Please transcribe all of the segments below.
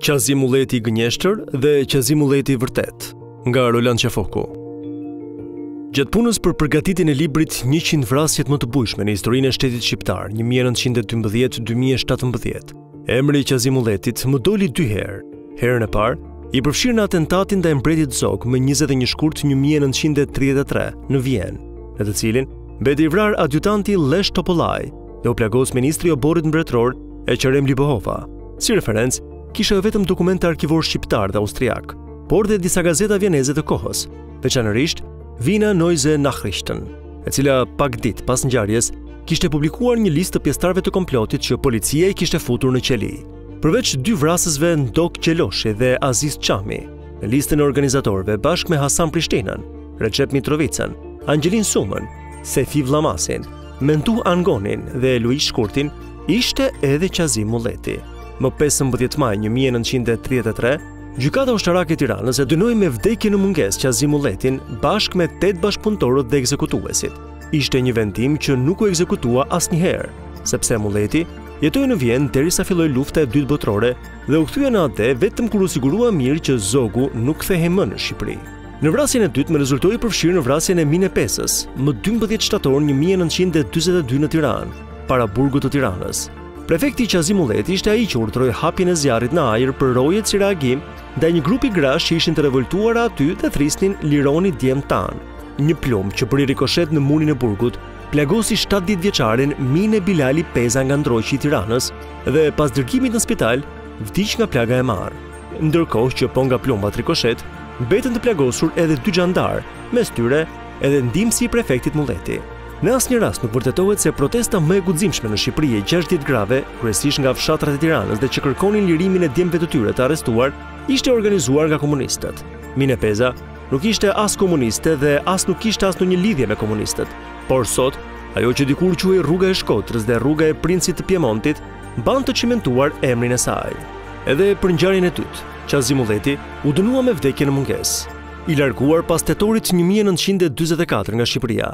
Qazim Mulleti i gënjeshtër dhe Qazim Mulleti i vërtetë, nga Roland Qafoku. Gjatë punës për përgatitjen e librit 100 vrasjet më të bujshme në historinë e shtetit shqiptar 1912-2017, emri i Qazim Mulletit më doli dy herë. Herën e parë, i përfshirë në atentatin ndaj mbretit Zog më 21 shkurt 1933 në Vjenë, në të cilin mbeti i vrarë adjutanti Llesh Topollaj, dhe u plagos ministri i oborrit mbretëror Eqerem Libohova. Si referencë, kisha jo vetëm dokumente arkivore shqiptare dhe austriake, por dhe disa gazeta vjeneze të kohës, veçanërisht Wiener Neueste Nachrichten, e cila pak ditë pas ngjarjes kishte publikuar një listë të pjesëtarëve të komplotit që policia i kishte futur në qeli. Përveç dy vrasësve Ndok Gjeloshi dhe Aziz Çami, në listën e organizatorëve bashkë me Hasan Prishtinën, Rexhep Mitrovicën, Angjelin Sumën, Sejfi Vllamasin, Menduh Angonin dhe Luigj Shkurtin ishte edhe Qazim Mulleti. Më 15 maj 1933, Gjykata Ushtarake e Tiranës e dënoi me vdekje në mungesë Qazim Mulletin bashkë me 8 bashkëpunëtorët dhe ekzekutuesit. Ishte një vendim që nuk u ekzekutua asnjëherë, sepse Mulleti jetoi në Vjenë derisa filloi Lufta e Dytë Botërore dhe u kthye në atdhe vetëm kur u sigurua mirë që Zogu nuk kthehej më në Shqipëri. Në vrasjen e dytë më rezultoi i përfshirë në vrasjen e Mine Pezës, më dymbëdhjetë shtator një mijë e nëntëqind e dyzet e dy në Tiranë, para burgut të Tiranës. Prefekti Qazim Mulleti ishte ai që urdhëroi hapjen e zjarrit në ajër për rojet si reagim ndaj një grupi grash që ishin të revoltuara aty dhe thërrisnin Lironi djemtë tanë. Një plumb që bëri rikoshet në murin e burgut plagosi 70 vjeçaren Mine Bilali Peza nga Ndroqi i Tiranës dhe pas dërgimit në spital vdiq nga plaga e marrë. Ndërkohë që po nga plumbat rikoshet, mbetën të plagosur edhe dy xhandarë, mes tyre edhe ndihmësi i prefektit Mulleti. Në asnjë rast nuk vërtetohet se protesta më e guximshme në Shqipëri e 60 grave, kryesisht nga fshatrat e Tiranës dhe që kërkonin lirimin e djemve të tyre të arrestuar, ishte organizuar nga komunistët. Mine Peza nuk ishte as komuniste dhe as nuk ishte as ndonjë lidhje me komunistët. Por sot, ajo që dikur quhej rruga e Shkodrës dhe rruga e Princit të Piemontit, mban të çimentuar emrin e saj. Edhe për ngjarjen e dytë, Qazim Mulleti u dënua me vdekje në mungesë. I larguar pas tetorit 1944 nga Shqipëria,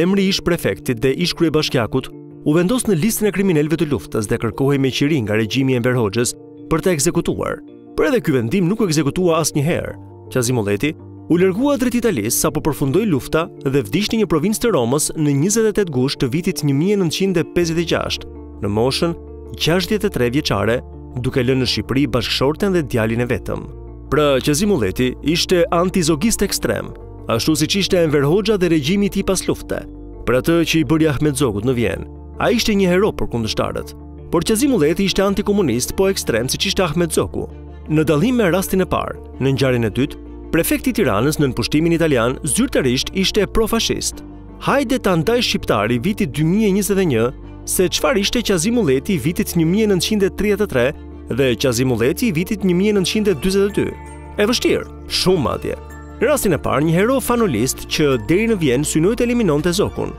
emri i ish prefektit dhe ish kryebashkiakut u vendos në listën e kriminelëve të luftës dhe kërkohej me qiri nga regjimi i Enver Hoxhës për ta ekzekutuar. Por edhe ky vendim nuk u ekzekutua asnjëherë. Qazim Mulleti u largua drejt Italisë sapo përfundoi lufta dhe vdiq në një provincë të Romës në 28 gusht të vitit 1956, në moshën 63 vjeçare, duke lënë në Shqipëri bashkëshorten dhe djalin e vetëm. Pra, Qazim Mulleti ishte antizogist ekstrem, ashtu siç ishte Enver Hoxha dhe regjimi i tij pas lufte. Për atë që i bëri Ahmet Zogut në Vjenë, ai ishte një hero për kundërshtarët. Por Qazim Mulleti ishte antikomunist, po ekstrem siç ishte Ahmet Zogu. Në dallim me rastin e parë, në ngjarjen e dytë, prefekti i Tiranës nën pushtimin italian zyrtarisht ishte profashist. Hajde ta ndajë shqiptari i vitit 2021 se çfarë ishte Qazim Mulleti i vitit 1933 dhe Qazim Mulleti i vitit 1942. E vështirë, shumë madje. Në rastin e parë, një hero fanolist që deri në Vjenë synoi të eliminonte Zogun.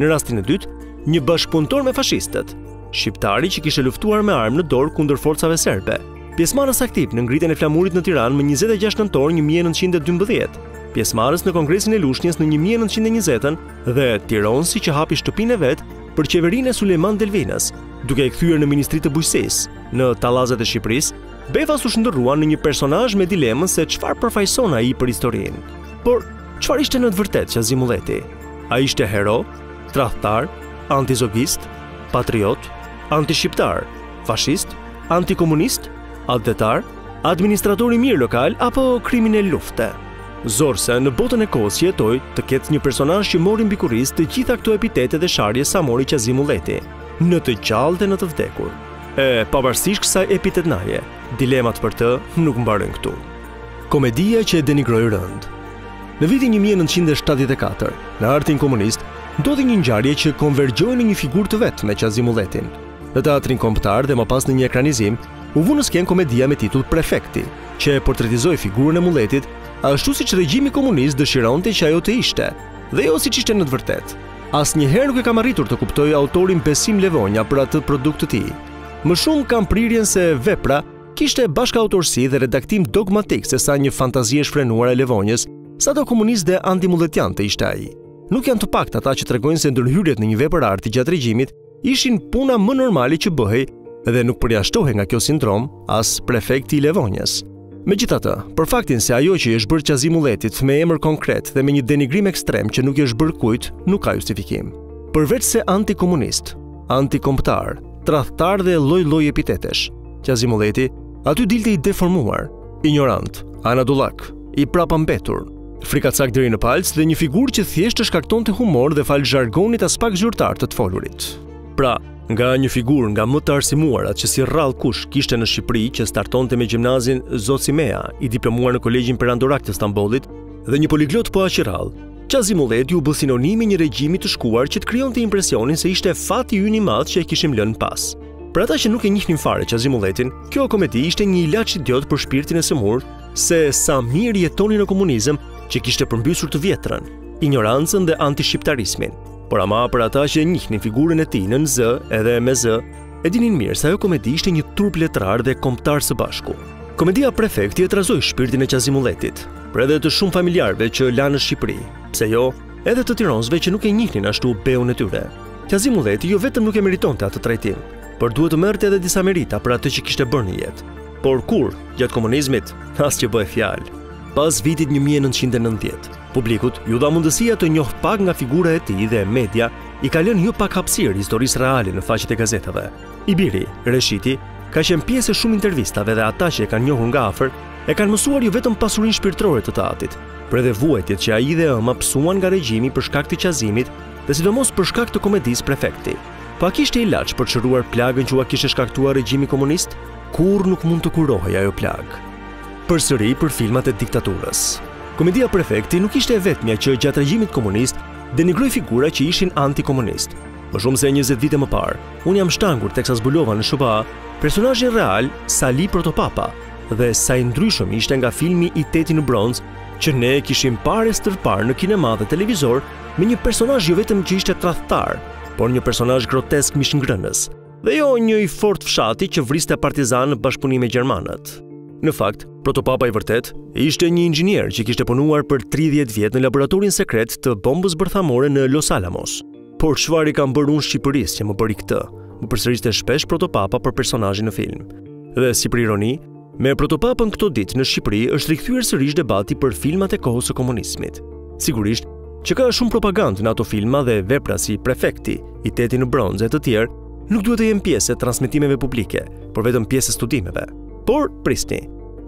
Në rastin e dytë, një bashkëpunëtor me fashistët, shqiptari që kishte luftuar me armë në dorë kundër forcave serbe. Pjesëmarrës aktiv në ngritjen e flamurit në Tiranë më 26 nëntor 1912, pjesëmarrës në Kongresin e Lushnjes në 1920-ën dhe tironsi që hapi shtëpinë e vet për qeverinë e Sulejman Delvinës, duke e kthyer në Ministri të Bujqësisë, në tallazet e Shqipërisë, befas u shndërrua në një personazh me dilemën se çfarë përfaqëson ai për historinë. Por Çfarë ishte në të vërtetë Qazim Mulleti? A ishte hero, tradhtar, antizogist, patriot, antishqiptar, fashist, antikomunist, atdhetar, administrator i mirë lokal apo kriminel lufte? Zor se në botën e kohës që jetoi të ketë një personazh që mori mbi kurriz të gjitha këto epitete dhe sharje sa mori Qazim Mulleti, në të gjallë dhe në të vdekur. E pavarësisht kësaj epitetnaje, dilemat për të nuk mbarojnë këtu. Komedia që e denigroi rëndë. Në vitin 1974, në artin komunist, ndodhi një ngjarje që konvergjoi në një figurë të vetme Qazim Mulletin. Në teatrin kombëtar dhe më pas në një ekranizim, u vu në skenë komedia me titull Prefekti, që e portretizoi figurën e Mulletit, ashtu siç regjimi komunist dëshironte që ajo të ishte, dhe jo siç ishte në të vërtetë. Asnjëherë nuk e kam arritur të kuptoj autorin Besim Levonja për atë produkt të tij. Më shumë kam prirjen se vepra Kishte bashkëautorësi dhe redaktim dogmatik sesa një fantazi e shfrenuar e Levonjës, sado komunist dhe antimulletian të ishte ai. Nuk janë të paktë ata që tregojnë se ndërhyrjet në një vepër arti gjatë regjimit ishin puna më normale që bëhej dhe nuk përjashtohej nga kjo sindrom as prefekti i Levonjës. Megjithatë, për faktin se ajo që i është bërë Qazim Mulletit me emër konkret dhe me një denigrim ekstrem që nuk i është bërë kujt, nuk ka justifikim. Përveçse antikomunist, antikombëtar, tradhtar dhe lloj-lloj epitetesh, Qazim Mulleti, aty dilte i deformuar, injorant, anadullak, i prapambetur, frikacak deri në palcë dhe një figurë që thjesht të shkaktonte humor dhe falë zhargonit aspak zyrtar të të folurit. Pra, nga një figurë nga më të arsimuarat që si rrallëkush kishte në Shqipëri që startonte me gjimnazin Zosimea, i diplomuar në Kolegjin Perandorak të Stambollit, dhe një poliglot po aq i rrallë, Qazim Mulleti u bë sinonim i një regjimi të shkuar që të krijonte impresionin se ishte fati ynë i madh që e kishim lënë pas. Për ata që nuk e njihnin fare Qazim Mulletin, kjo komedi ishte një ilaç idiot për shpirtin e sëmurë se sa mirë jetonin në komunizëm që kishte përmbysur të vjetrën, injorancën dhe antishqiptarizmin. Por ama për ata që e njihnin figurën e tij, nën zë edhe me zë, e dinin mirë se ajo komedi ishte një turp letrar dhe kombëtar së bashku. Komedia Prefekti e trazoi shpirtin e Qazim Mulletit, por edhe të shumë familjarëve që lanë në Shqipëri. Pse jo, Edhe të tironësve që nuk e njihnin ashtu beun e tyre. Qazim Mulleti jo vetëm nuk e meritonte atë trajtim, por duhet të merrte edhe disa merita për atë që kishte bërë në jetë. Por kur, gjatë komunizmit, as që bëhej fjalë. Pas vitit 1990, publikut iu dha mundësia të njohë pak nga figura e tij dhe media i ka lënë jo pak hapësirë historisë reale në faqet e gazetave. I biri, Reshiti, ka qenë pjesë e shumë intervistave dhe ata që e kanë njohur nga afër e kanë mësuar jo vetëm pasurinë shpirtërore të të atit, Por edhe vuajtjet që ai dhe e ëma pësuan nga regjimi për shkak të Qazimit dhe sidomos për shkak të komedisë prefekti. Po a kishte ilaç për të shëruar plagën që ua kishte shkaktuar regjimi komunist? Kurrë nuk mund të kurohej ajo plagë. Përsëri për filmat e diktaturës. Komedia prefekti nuk ishte e vetmja që gjatë regjimit komunist denigroi figura që ishin antikomunistë. Më shumë se 20 vite më parë, unë jam shtangur teksa zbulova në SHBA personazhin real Sali Protopapa, dhe sa i ndryshëm ishte nga filmi i teti në bronz, që ne e kishim parë e stërparë në kinema dhe televizor, me një personazh jo vetëm që ishte tradhtar, por një personazh grotesk mishngrënës, dhe jo një i fortë fshati që vriste partizanë në bashkëpunim me gjermanët. Në fakt, Protopapa i vërtetë ishte një inxhinier që kishte punuar për 30 vjet në laboratorin sekret të bombës bërthamore në Los Alamos. Por çfarë i kam bërë unë Shqipërisë që më bëri këtë? Më përsëriste shpesh Protopapa për personazhin në film. Dhe si për ironi, me Protopapën këto ditë në Shqipëri është rikthyer sërish debati për filmat e kohës së komunizmit. Sigurisht, që ka shumë propagandë në ato filma dhe vepra si prefekti, i teti në bronz e të tjerë, nuk duhet të jenë pjesë e transmetimeve publike, por vetëm pjesë e studimeve. Por, prisni,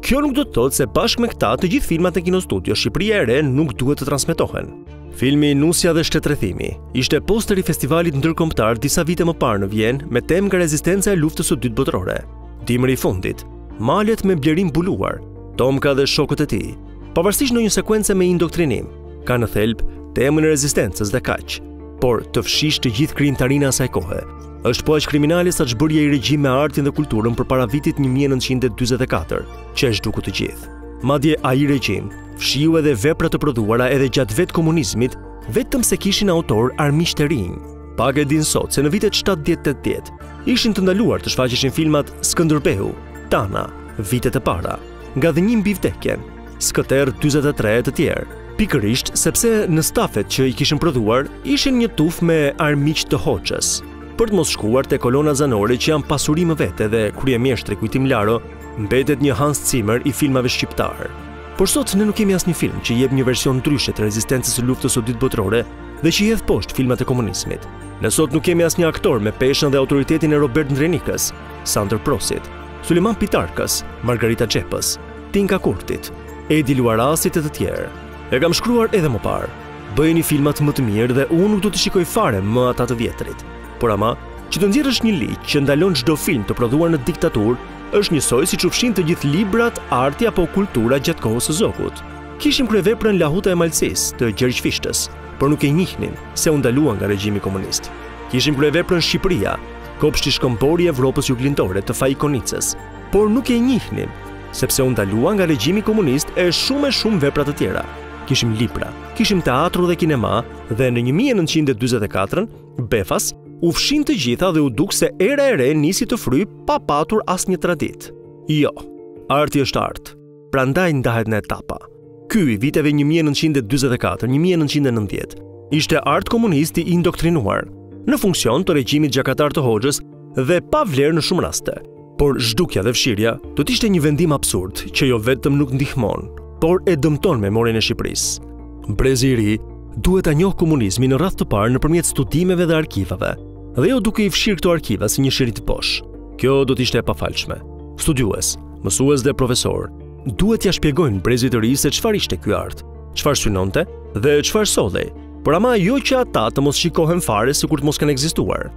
kjo nuk do të thotë se bashkë me këta të gjithë filmat e kinostudio Shqipëria e Re nuk duhet të transmetohen. Filmi Nusja dhe Shtetrethimi ishte poster i festivalit ndërkombëtar disa vite më parë në Vjenë me temë nga rezistenca e luftës së dytë botërore. Dimri i fundit, malet me blerim mbuluar, Tomka dhe shokët e tij, pavarësisht ndonjë sekuence me indoktrinim, ka në thelb temën e rezistencës dhe kaq. Por të fshish të gjithë krijimtarinë e asaj kohe, është po aq kriminale sa ç'bëri ai regjim me artin dhe kulturën përpara vitit 1944, që e zhduku të gjithë. Madje ai regjim fshiu edhe vepra të prodhuara edhe gjatë vetë komunizmit, vetëm se kishin autorë armiq të rinj. Pak e dinë sot se në vitet 70-80 ishin të ndaluar të shfaqeshin filmat Skënderbeu, Tana, Vitet e para, Ngadhënjim mbi vdekjen, Skëterrë 43 e të tjerë, pikërisht sepse në stafet që i kishin prodhuar ishin një tufë me armiq të Hoxhës. Për të mos shkuar te kolonat zanore që janë pasuri më vete dhe kryemjeshtri Kujtim Laro, mbetet një Hans Zimmer i filmave shqiptarë. Por sot ne nuk kemi asnjë film që jep një version ndryshe të rezistencës së luftës së dytë botërore dhe që i hedh poshtë filmat e komunizmit. Ne sot nuk kemi asnjë aktor me peshën dhe autoritetin e Robert Ndrenikës, Sandër Prosit, Sulejman Pitarkës, Margarita Xhepës, Tinka Kurtit, Edi Luarasit e të tjerë. E kam shkruar edhe më parë. Bëjeni filmat më të mirë dhe unë nuk do të shikoj fare më ata të vjetrit. Por ama, që të nxjerrësh një ligj që ndalon çdo film të prodhuar në diktaturë, Është njësoj siç u fshinë të gjithë librat, arti apo kultura gjatë kohës së Zogut. Kishim kryeveprën Lahuta e Malësisë, të Gjergj Fishtës, por nuk e njihnim, se u ndalua nga regjimi komunist. Kishim kryeveprën Shqipëria, kopshti shkëmbor i Evropës Juglindore të Faik Konicës, por nuk e njihnim, sepse u ndalua nga regjimi komunist e shumë e shumë vepra të tjera. Kishim libra, kishim teatro dhe kinema dhe në 1944 Befas, u fshinë të gjitha dhe u duk se era e re nisi të fryjë pa patur asnjë traditë. Jo, arti është art, prandaj ndahet në etapa. Ky, i viteve 1944-1990, ishte art komunist i indoktrinuar, në funksion të regjimit gjakatar të Hoxhës dhe pa vlerë në shumë raste. Por zhdukja dhe fshirja do të ishte një vendim absurd që jo vetëm nuk ndihmon, por e dëmton memorien e Shqipërisë. Brezi i ri duhet ta njohë komunizmin në radhë të parë nëpërmjet studimeve dhe arkivave, dhe jo duke i fshirë këto arkiva si një shirit posh. Kjo do të ishte e pafalshme. Studiues, mësues dhe profesorë, duhet t'ia shpjegojnë brezit të ri se çfarë ishte ky art, çfarë synonte dhe çfarë solli, por ama jo që ata të mos shikohen fare sikur të mos kanë ekzistuar.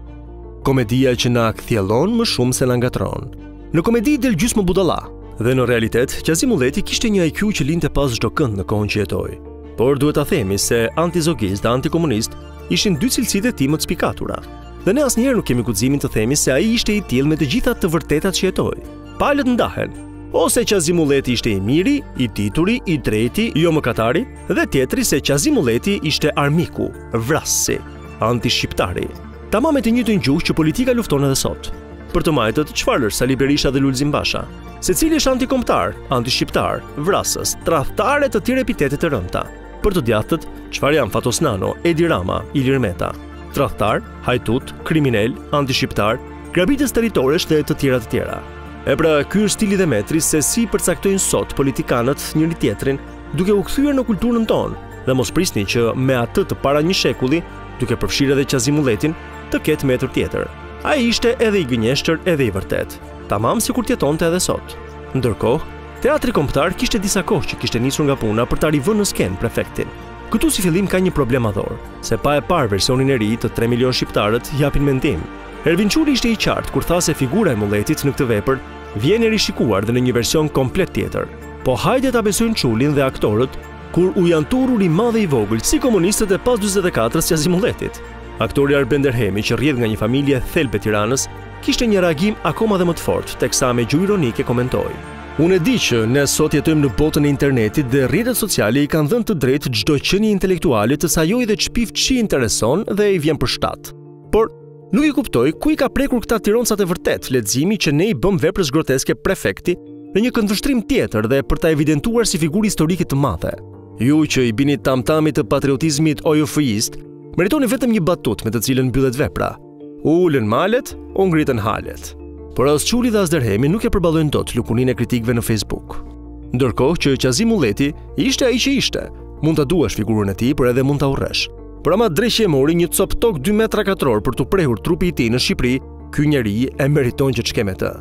Komedia që na kthjellon më shumë se na ngatërron. Në komedi del gjysmë budalla, dhe në realitet Qazim Mulleti kishte një IQ që linte pas çdokënd në kohën që jetoi. Por duhet ta themi se antizogist dhe antikomunist ishin dy cilësitë e tij më të spikatura. Dhe ne asnjëherë nuk kemi guximin të themi se ai ishte i tillë me të gjitha të vërtetat që jetoi. Palët ndahen. Ose Qazim Mulleti ishte i miri, i dituri, i drejti, jomëkatari, dhe tjetri se Qazim Mulleti ishte armiku, vrasësi, antishqiptari. Tamam me të njëjtën gjuhë që politika lufton edhe sot. Për të majtët, çfarë është Sali Berisha dhe Lulzim Basha? Secili është antikombëtar, antishqiptar, vrasës, tradhtar e të tjera epitete të rënda. Për të djathtët, çfarë janë Fatos Nano, Edi Rama, Ilir Meta? Tradhtar, hajdut, kriminel, antishqiptar, grabitës territoresh dhe të tjera të tjera. E pra, ky është stili dhe metri se si përcaktojnë sot politikanët njëri-tjetrin, duke u kthyer në kulturën tonë, dhe mos prisni që me atë të para një shekulli, duke përfshirë edhe Qazim Mulletin, të ketë metër tjetër. Ai ishte edhe i gënjeshtër edhe i vërtetë, tamam sikur të jetonte edhe sot. Ndërkohë, Teatri Kombëtar kishte disa kohë që kishte nisur nga puna për ta rivënë në skenë Prefektin. Këtu si fillim ka një problem madhor, se pa e parë versionin e ri të 3 milion shqiptarët japin mendim. Hervin Çuli ishte i qartë kur tha se figura e Mulletit në këtë vepër vjen e rishikuar dhe në një version komplet tjetër. Po hajde ta besojnë Çulin dhe aktorët Kur u janë turur i madhe i vogël, si komunistët e pas 44-s Qazim Mulletit. Aktori Arben Derhemi, që rrjedh nga një familje thelb e Tiranës, kishte një reagim akoma dhe më të fortë, teksa me gjuhë ironike komentoi. Unë e di që ne sot jetojmë në botën e internetit dhe rrjetet sociale i kanë dhënë të drejtë çdo qenie intelektuale të sajojë dhe shpifë ç'i intereson dhe i vjen për shtat. Por Nuk i kuptoj ku i ka prekur këta tironsat e vërtetë leximi që ne i bëmë veprës groteske Prefekti në një këndvështrim tjetër dhe për ta evidentuar si figurë historike të madhe. Ju që i bini tamtamit të patriotizmit OJF-ist, meritoni vetëm një batutë me të cilën mbyllet vepra. U ulën malet, u ngritën halet. Por as Çuli dhe as Derhemi nuk e përballojnë dot lukuninë e kritikëve në Facebook. Ndërkohë që Qazim Mulleti ishte ai që ishte, mund ta duash figurën e tij, por edhe mund ta urresh. Por ama dreqi e mori një copë tokë 2 metra katrorë për t'u prehur trupi i tij në Shqipëri, ky njeri e meriton që ç'ke me të.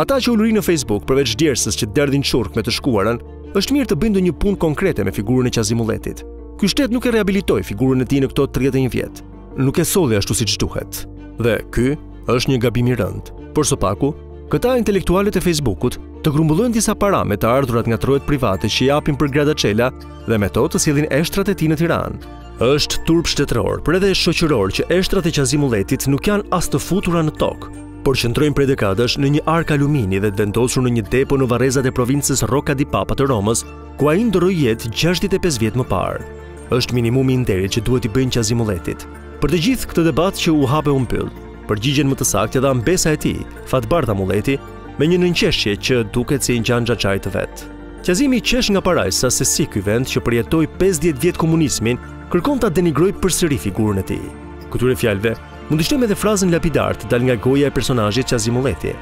Ata që ulërijnë në Facebook përveç djersës që derdhin çurkë me të shkuarën, është mirë të bëjnë ndonjë punë konkrete me figurën e Qazim Mulletit. Ky shtet nuk e rehabilitoi figurën e tij në këto 31 vjet. Nuk e solli ashtu siç duhet. Dhe ky është një gabim i rëndë. Por së paku, këta intelektualët e Facebookut të grumbullojnë disa para me të ardhurat nga trojet private që japin për gradaçela dhe me to të sjellin eshtrat e tij në Tiranë. Është turp shtetëror, por edhe shoqëror që eshtrat e Qazim Mulletit nuk janë as të futura në tokë, por qëndrojnë prej dekadash në një arkë alumini dhe të vendosur në një depo në varrezat e provincës Rocca di Papa të Romës, ku ai ndërroi jetë 65 vjet më parë. Është minimumi i nderit që duhet t'i bëjnë Qazim Mulletit. Për të gjithë këtë debat që u hap e u mbyll, përgjigjen më të saktë e dha mbesa e tij, Fatbardha Mulleti, me një nënqeshje që duket se i ngjan xhaxhait të vet. Qazimi qesh nga parajsa se si ky vend që përjetoi pesëdhjetë vjet komunizmin kërkon ta denigrojë përsëri figurën e tij. Këtyre fjalëve mund t'i shtojmë edhe frazën lapidare të dalë nga goja e personazhit Qazim Mulleti.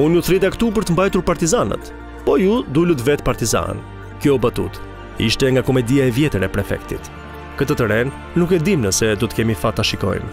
Unë ju thrita këtu për të mbajtur partizanët, po ju dulët vetë partizanë. Kjo batutë ishte nga komedia e vjetër e prefektit. Këtë të renë nuk e dimë nëse do të kemi fat ta shikojmë.